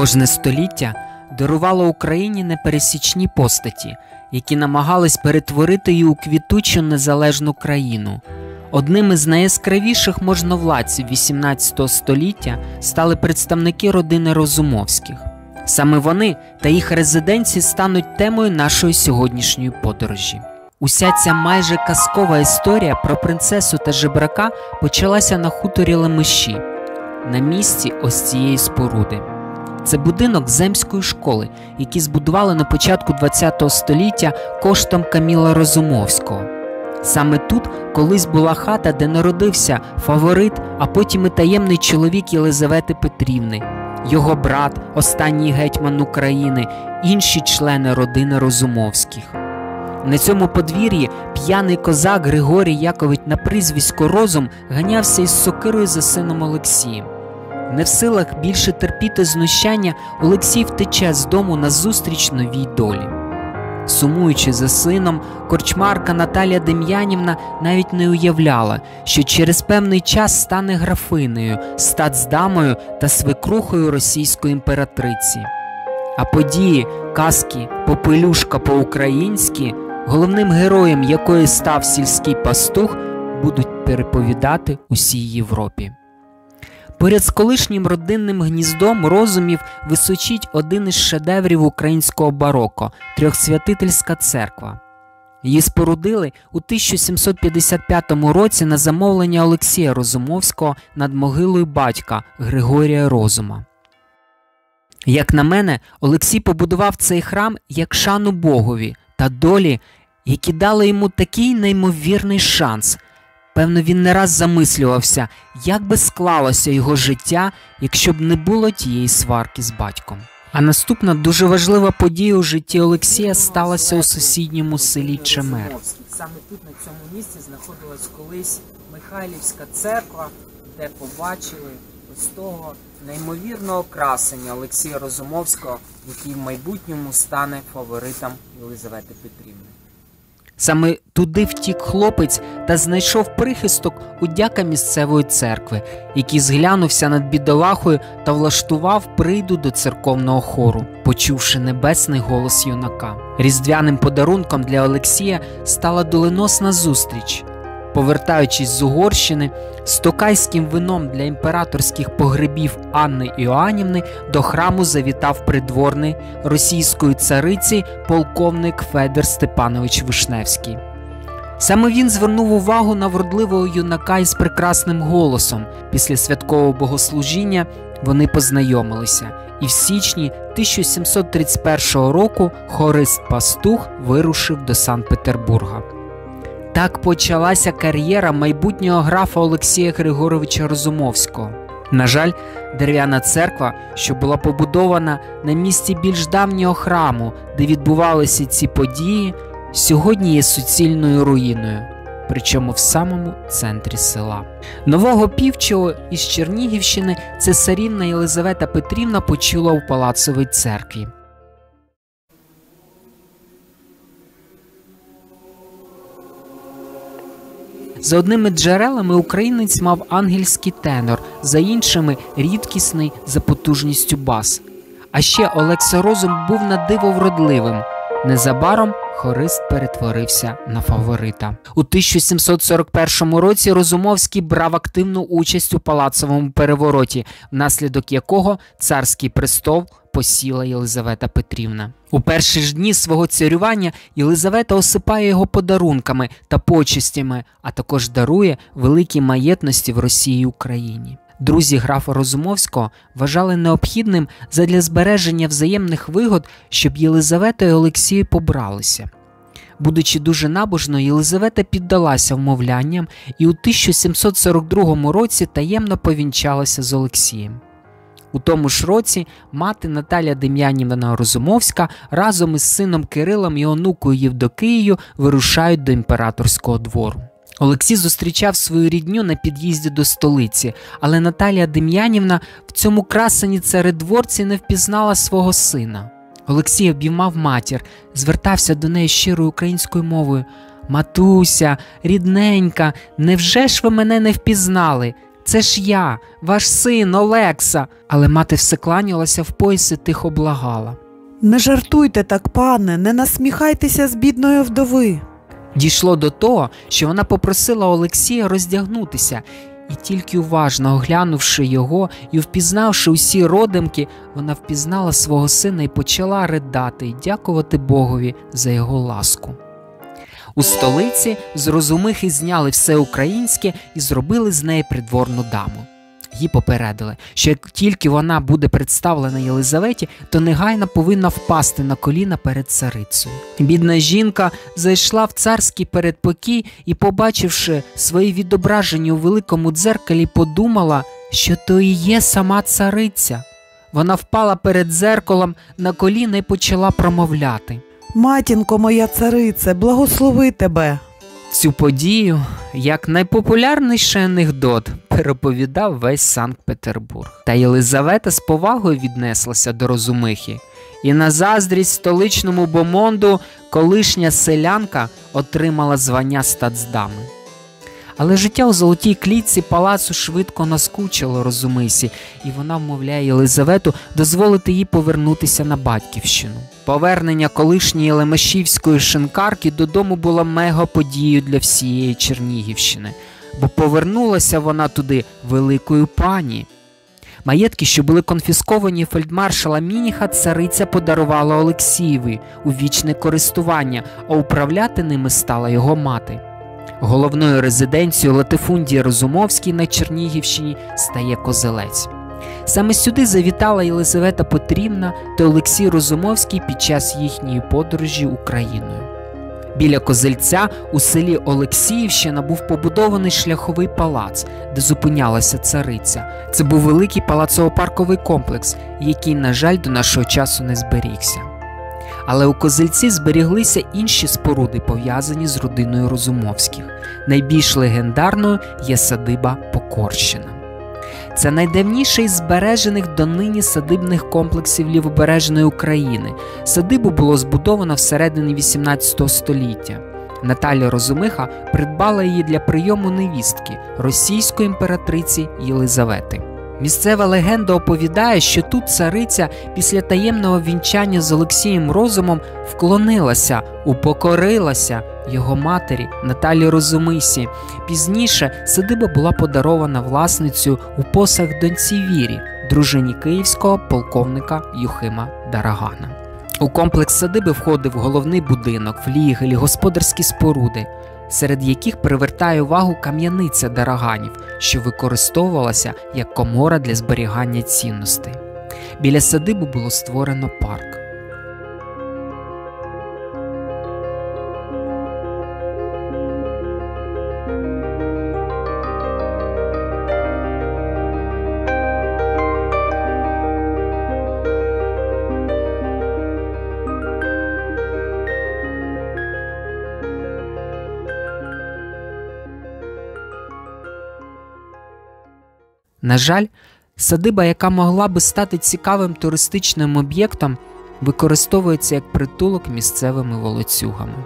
Кожне століття дарувало Україні непересічні постаті, які намагались перетворити її у квітучу незалежну країну. Одним із найяскравіших можновладців XVIII століття стали представники родини Розумовських. Саме вони та їх резиденції стануть темою нашої сьогоднішньої подорожі. Уся ця майже казкова історія про принцесу та жебрака почалася на хуторі Лемеші, на місці ось цієї споруди. Це будинок земської школи, який збудували на початку ХХ століття коштом Каміла Розумовського. Саме тут колись була хата, де народився фаворит, а потім і таємний чоловік Єлизавети Петрівни, його брат, останній гетьман України, інші члени родини Розумовських. На цьому подвір'ї п'яний козак Григорій Якович на прізвисько Розум ганявся із сокирою за сином Олексієм. Не в силах більше терпіти знущання, Олексій втече з дому назустріч новій долі. Сумуючи за сином, корчмарка Наталія Дем'янівна навіть не уявляла, що через певний час стане графинею, стацдамою та свекрухою російської імператриці. А події, казки, попелюшка по-українськи, головним героєм якої став сільський пастух, будуть переповідати усій Європі. Поряд з колишнім родинним гніздом розумів височить один із шедеврів українського бароко трьохсвятительська церква. Її спорудили у 1755 році на замовлення Олексія Розумовського над могилою батька Григорія Розума. Як на мене, Олексій побудував цей храм як шану Богові та долі, які дали йому такий неймовірний шанс. Певно, він не раз замислювався, як би склалося його життя, якщо б не було тієї сварки з батьком. А наступна дуже важлива подія у житті Олексія сталася у сусідньому селі Чемер. Саме тут на цьому місці знаходилась колись Михайлівська церква, де побачили ось того неймовірного красення Олексія Розумовського, який в майбутньому стане фаворитом Єлизавети Петрівни. Саме туди втік хлопець та знайшов прихисток у дяка місцевої церкви, який зглянувся над бідолахою та влаштував прийду до церковного хору, почувши небесний голос юнака. Різдвяним подарунком для Олексія стала доленосна зустріч. Повертаючись з Угорщини, з токайським вином для імператорських погребів Анни Іоанівни до храму завітав придворний російської цариці полковник Федор Степанович Вишневський. Саме він звернув увагу на вродливого юнака із прекрасним голосом. Після святкового богослужіння вони познайомилися, і в січні 1731 року хорист Пастух вирушив до Санкт-Петербурга. Так почалася кар'єра майбутнього графа Олексія Григоровича Розумовського. На жаль, дерев'яна церква, що була побудована на місці більш давнього храму, де відбувалися ці події, сьогодні є суцільною руїною, причому в самому центрі села. Нового півчого із Чернігівщини цесарівна Єлизавета Петрівна почула у палацовій церкві. За одними джерелами українець мав ангельський тенор, за іншими рідкісний за потужністю бас. А ще Олекса Розум був на диво вродливим. Незабаром хорист перетворився на фаворита. У 1741 році Розумовський брав активну участь у палацовому перевороті, внаслідок якого царський престол посіла Єлизавета Петрівна. У перші ж дні свого царювання Єлизавета осипає його подарунками та почестями, а також дарує великі маєтності в Росії і Україні. Друзі графа Розумовського вважали необхідним задля збереження взаємних вигод, щоб Єлизавета і Олексій побралися. Будучи дуже набожною, Єлизавета піддалася вмовлянням і у 1742 році таємно повінчалася з Олексієм. У тому ж році мати Наталя Дем'янівна Розумовська разом із сином Кирилом і онукою Євдокиєю вирушають до імператорського двору. Олексій зустрічав свою рідню на під'їзді до столиці, але Наталія Дем'янівна в цьому красені царедворці не впізнала свого сина. Олексій обіймав матір, звертався до неї щирою українською мовою. Матуся, рідненька, невже ж ви мене не впізнали? Це ж я, ваш син Олекса. Але мати все кланялася в пояс і тихо благала. Не жартуйте так, пане, не насміхайтеся з бідної вдови. Дійшло до того, що вона попросила Олексія роздягнутися, і тільки уважно оглянувши його і впізнавши усі родимки, вона впізнала свого сина і почала ридати і дякувати Богові за його ласку. У столиці з розумихи зняли все українське і зробили з неї придворну даму. Її попередили, що як тільки вона буде представлена Єлизаветі, то негайно повинна впасти на коліна перед царицею. Бідна жінка зайшла в царський передпокій і, побачивши свої відображення у великому дзеркалі, подумала, що то і є сама цариця. Вона впала перед дзеркалом на коліна і почала промовляти. Матінко моя царице, благослови тебе. Цю подію, як найпопулярніший анекдот, переповідав весь Санкт-Петербург. Та Єлизавета з повагою віднеслася до розумихи, і на заздрість столичному бомонду колишня селянка отримала звання стацдами. Але життя у золотій клітці палацу швидко наскучило розумисі, і вона вмовляє Єлизавету дозволити їй повернутися на батьківщину. Повернення колишньої Лемешівської шинкарки додому було мега-подією для всієї Чернігівщини, бо повернулася вона туди великою пані. Маєтки, що були конфісковані фельдмаршала Мініха, цариця подарувала Олексієві у вічне користування, а управляти ними стала його мати. Головною резиденцією Латифундії Розумовській на Чернігівщині стає Козелець. Саме сюди завітала Єлизавета Петрівна та Олексій Розумовський під час їхньої подорожі Україною. Біля Козельця у селі Олексіївщина був побудований шляховий палац, де зупинялася цариця. Це був великий палацово-парковий комплекс, який, на жаль, до нашого часу не зберігся. Але у Козельці зберіглися інші споруди, пов'язані з родиною Розумовських. Найбільш легендарною є садиба Покорщина. Це найдавніший з збережених донині садибних комплексів лівобережної України. Садибу було збудовано всередині 18 століття. Наталя Розумиха придбала її для прийому невістки російської імператриці Єлизавети. Місцева легенда оповідає, що тут цариця після таємного вінчання з Олексієм Розумом вклонилася, упокорилася його матері Наталі Розумисі. Пізніше садиба була подарована власницею у посах доньці Вірі, дружині київського полковника Юхима Дарагана. У комплекс садиби входив головний будинок, флігелі, господарські споруди, серед яких привертає увагу кам'яниця Дараганів, що використовувалася як комора для зберігання цінностей. Біля садиби було створено парк. На жаль, садиба, яка могла би стати цікавим туристичним об'єктом, використовується як притулок місцевими волоцюгами.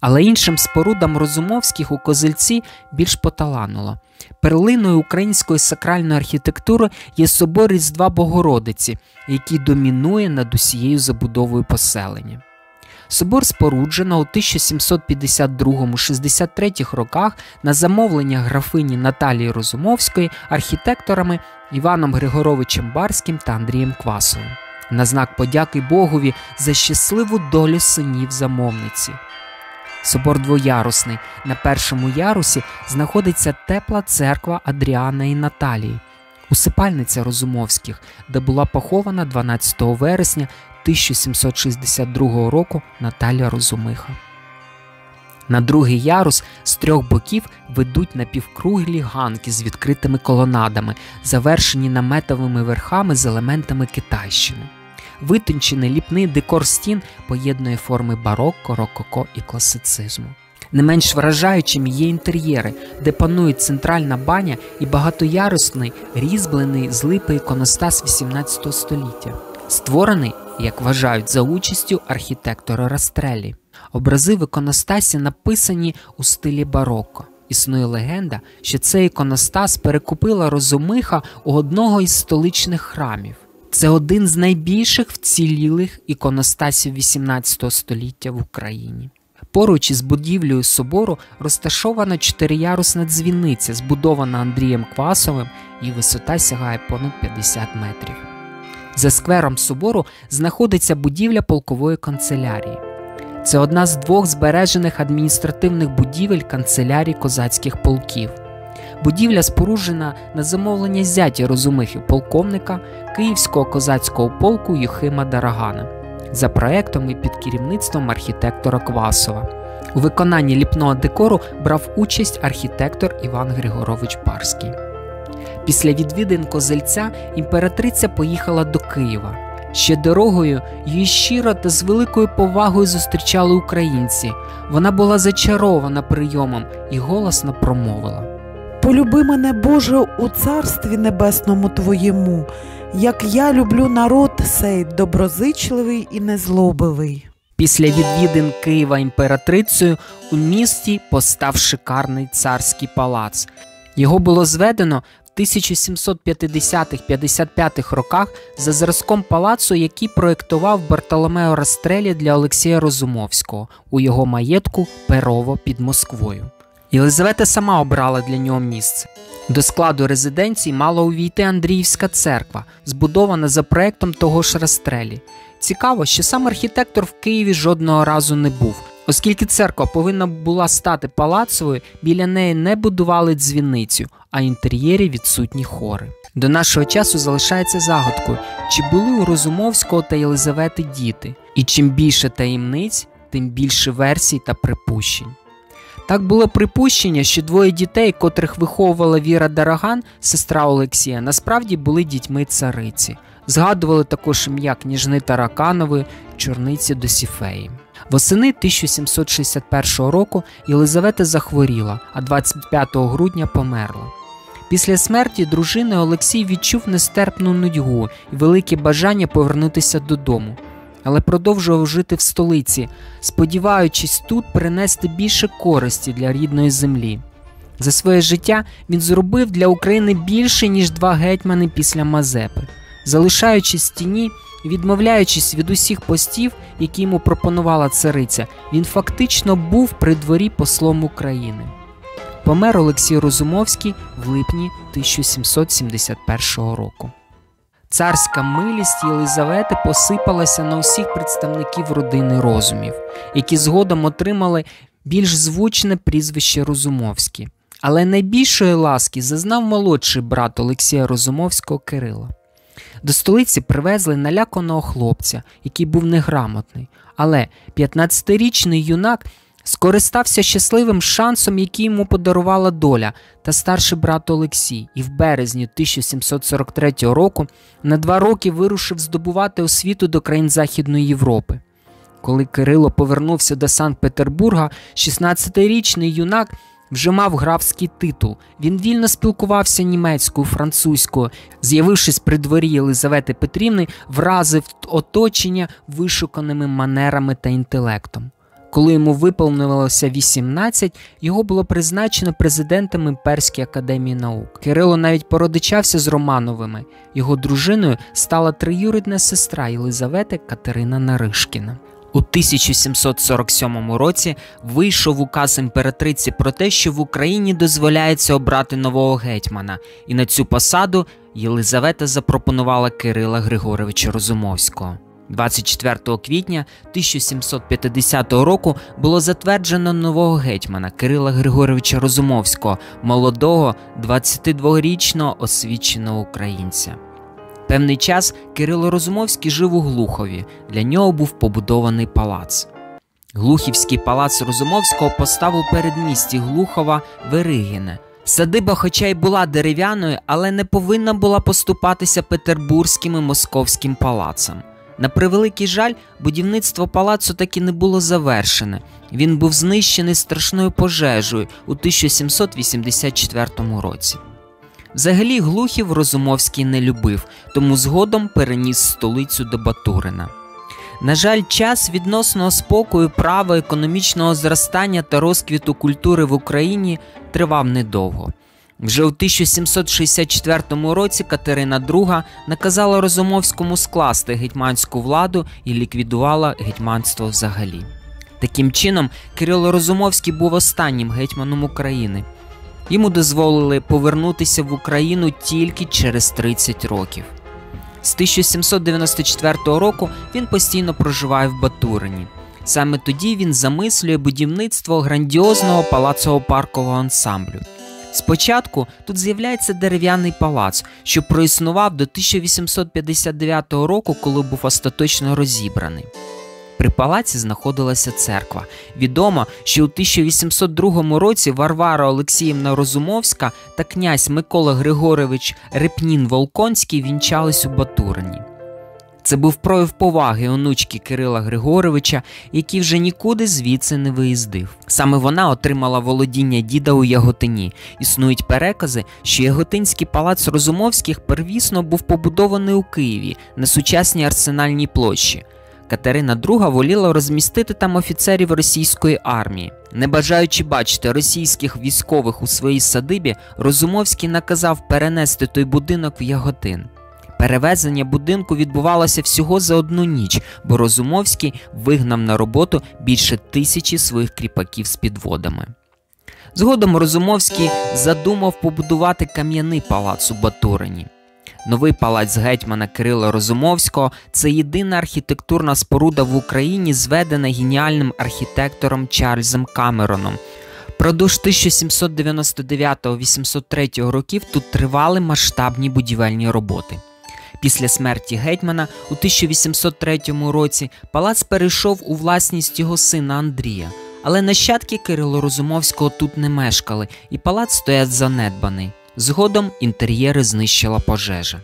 Але іншим спорудам Розумовських у Козельці більш поталануло. Перлиною української сакральної архітектури є собор Різдва Богородиці, який домінує над усією забудовою поселення. Собор споруджено у 1752-63 роках на замовлення графині Наталії Розумовської архітекторами Іваном Григоровичем Барським та Андрієм Квасовим на знак подяки Богові за щасливу долю синів замовниці. Собор двоярусний. На першому ярусі знаходиться тепла церква Адріана і Наталії, усипальниця Розумовських, де була похована 12 вересня 1762 року Наталя Розумиха. На другий ярус з трьох боків ведуть напівкруглі ганки з відкритими колонадами, завершені наметовими верхами з елементами Китайщини. Витончений ліпний декор стін поєднує форми барокко, рококо і класицизму. Не менш вражаючим є інтер'єри, де панують центральна баня і багатоярусний різьблений з липи іконостас 18 століття, створений, як вважають, за участю архітектора Растрелі. Образи в іконостасі написані у стилі бароко. Існує легенда, що цей іконостас перекупила розумиха у одного із столичних храмів. Це один з найбільших вцілілих іконостасів 18 століття в Україні. Поруч із будівлею собору розташована чотириярусна дзвіниця, збудована Андрієм Квасовим, і висота сягає понад 50 метрів. За сквером собору знаходиться будівля полкової канцелярії. Це одна з двох збережених адміністративних будівель канцелярій козацьких полків. Будівля споруджена на замовлення зяті розумихів полковника Київського козацького полку Юхима Дарагана за проектом і під керівництвом архітектора Квасова. У виконанні ліпного декору брав участь архітектор Іван Григорович Парський. Після відвідин Козельця імператриця поїхала до Києва. Ще дорогою її щиро та з великою повагою зустрічали українці. Вона була зачарована прийомом і голосно промовила. Полюби мене, Боже, у царстві небесному Твоєму, як я люблю народ сей доброзичливий і незлобивий. Після відвідин Києва імператрицею у місті постав шикарний царський палац. Його було зведено в 1750-55 роках за зразком палацу, який проєктував Бартоломео Растрелі для Олексія Розумовського у його маєтку Перово під Москвою. Єлизавета сама обрала для нього місце. До складу резиденції мала увійти Андріївська церква, збудована за проектом того ж Растрелі. Цікаво, що сам архітектор в Києві жодного разу не був, оскільки церква повинна була стати палацовою, біля неї не будували дзвіницю, а інтер'єрі відсутні хори. До нашого часу залишається загадкою, чи були у Розумовського та Єлизавети діти, і чим більше таємниць, тим більше версій та припущень. Так було припущення, що двоє дітей, котрих виховувала Віра Дараган, сестра Олексія, насправді були дітьми цариці. Згадували також ім'я княжни Тараканової, чорниці Досіфеї. Восени 1761 року Єлизавета захворіла, а 25 грудня померла. Після смерті дружини Олексій відчув нестерпну нудьгу і велике бажання повернутися додому але продовжував жити в столиці, сподіваючись тут принести більше користі для рідної землі. За своє життя він зробив для України більше, ніж два гетьмани після Мазепи, залишаючись в тіні відмовляючись від усіх постів, які йому пропонувала цариця, він фактично був при дворі послом України. Помер Олексій Розумовський в липні 1771 року. Царська милість Єлизавети посипалася на усіх представників родини розумів, які згодом отримали більш звучне прізвище Розумовські. Але найбільшої ласки зазнав молодший брат Олексія Розумовського Кирила. До столиці привезли наляканого хлопця, який був неграмотний, але 15-річний юнак скористався щасливим шансом, який йому подарувала доля, та старший брат Олексій, і в березні 1743 року на два роки вирушив здобувати освіту до країн Західної Європи. Коли Кирило повернувся до Санкт-Петербурга, 16-річний юнак вже мав графський титул. Він вільно спілкувався німецькою, французькою, з'явившись при дворі Єлизавети Петрівни, вразив оточення вишуканими манерами та інтелектом. Коли йому виповнилося 18, його було призначено президентом Імперської академії наук. Кирило навіть породичався з Романовими. Його дружиною стала триюрідна сестра Єлизавети Катерина Наришкіна. У 1747 році вийшов указ імператриці про те, що в Україні дозволяється обрати нового гетьмана, і на цю посаду Єлизавета запропонувала Кирила Григоровича Розумовського. 24 квітня 1750 року було затверджено нового гетьмана Кирила Григоровича Розумовського, молодого 22-річного освіченого українця. Певний час Кирило Розумовський жив у Глухові. Для нього був побудований палац. Глухівський палац Розумовського поставив передмісті Глухова Веригіне. Садиба, хоча й була дерев'яною, але не повинна була поступатися петербурзьким і московським палацам. На превеликий жаль, будівництво палацу таки не було завершене. Він був знищений страшною пожежею у 1784 році. Взагалі, Глухів Розумовський не любив, тому згодом переніс столицю до Батурина. На жаль, час відносного спокою, права, економічного зростання та розквіту культури в Україні тривав недовго. Вже у 1764 році Катерина II наказала Розумовському скласти гетьманську владу і ліквідувала гетьманство взагалі. Таким чином, Кирило Розумовський був останнім гетьманом України. Йому дозволили повернутися в Україну тільки через 30 років. З 1794 року він постійно проживає в Батурині. Саме тоді він замислює будівництво грандіозного палацово-паркового ансамблю. Спочатку тут з'являється дерев'яний палац, що проіснував до 1859 року, коли був остаточно розібраний. При палаці знаходилася церква. Відомо, що у 1802 році Варвара Олексіївна Розумовська та князь Микола Григорович Репнін Волконський вінчались у Батурині. Це був прояв поваги онучки Кирила Григоровича, який вже нікуди звідси не виїздив. Саме вона отримала володіння діда у Яготині. Існують перекази, що Яготинський палац Розумовських первісно був побудований у Києві на сучасній арсенальній площі. Катерина II воліла розмістити там офіцерів російської армії. Не бажаючи бачити російських військових у своїй садибі, Розумовський наказав перенести той будинок в Яготин. Перевезення будинку відбувалося всього за одну ніч, бо Розумовський вигнав на роботу більше тисячі своїх кріпаків з підводами. Згодом Розумовський задумав побудувати кам'яний палац у Батурині. Новий палац гетьмана Кирила Розумовського це єдина архітектурна споруда в Україні, зведена геніальним архітектором Чарльзом Камероном. Продовж 1799-803 років тут тривали масштабні будівельні роботи. Після смерті гетьмана у 1803 році палац перейшов у власність його сина Андрія, але нащадки Кирило Розумовського тут не мешкали, і палац стоять занедбаний. Згодом інтер'єри знищила пожежа.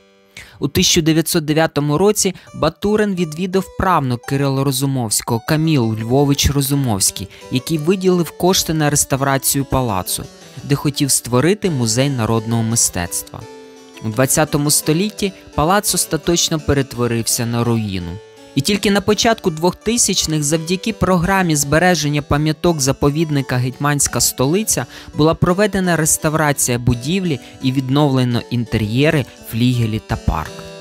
У 1909 році Батурин відвідав правнук Кирила Розумовського Каміл Львович Розумовський, який виділив кошти на реставрацію палацу, де хотів створити музей народного мистецтва. У 20 столітті палац остаточно перетворився на руїну. І тільки на початку 2000-х завдяки програмі збереження пам'яток заповідника Гетьманська столиця була проведена реставрація будівлі і відновлено інтер'єри, флігелі та парк.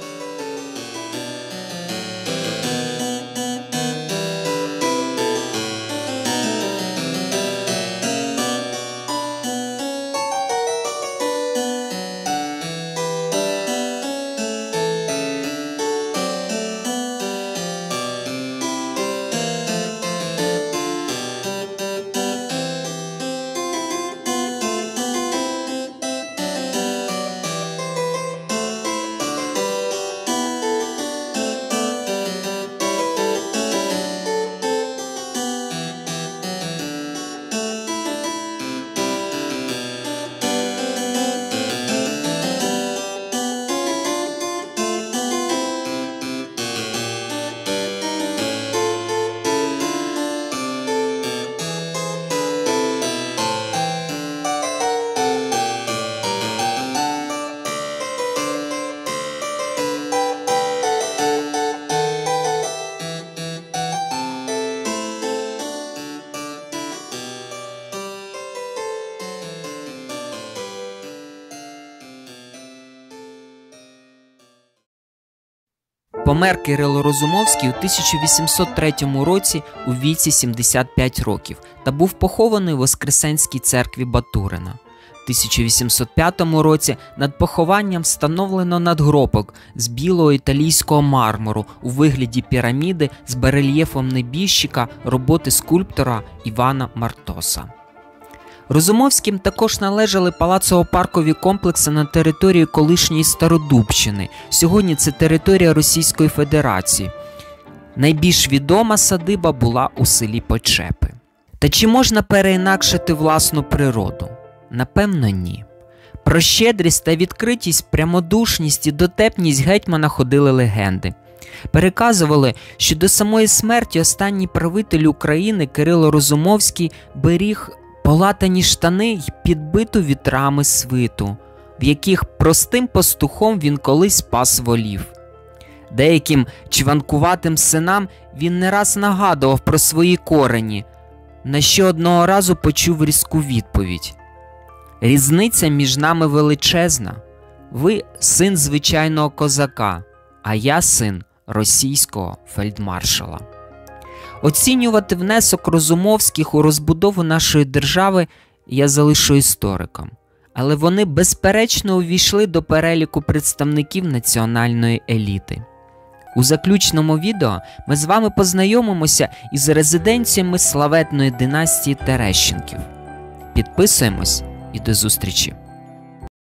Помер Кирило Розумовський у 1803 році у віці 75 років та був похований у Воскресенській церкві Батурина. У 1805 році над похованням встановлено надгробок з білого італійського мармуру у вигляді піраміди з барельєфом небіжчика роботи скульптора Івана Мартоса. Розумовським також належали палацово-паркові комплекси на території колишньої Стародубщини. Сьогодні це територія Російської Федерації. Найбільш відома садиба була у селі Почепи. Та чи можна переінакшити власну природу? Напевно, ні. Про щедрість та відкритість, прямодушність і дотепність гетьмана ходили легенди. Переказували, що до самої смерті останній правитель України Кирило Розумовський беріг полатані штани й підбиту вітрами свиту, в яких простим пастухом він колись пас волів. Деяким чванкуватим синам він не раз нагадував про свої корені, на що одного разу почув різку відповідь. Різниця між нами величезна. Ви син звичайного козака, а я син російського фельдмаршала. Оцінювати внесок Розумовських у розбудову нашої держави я залишу історикам, але вони безперечно увійшли до переліку представників національної еліти. У заключному відео ми з вами познайомимося із резиденціями славетної династії Терещенків. Підписуємось і до зустрічі!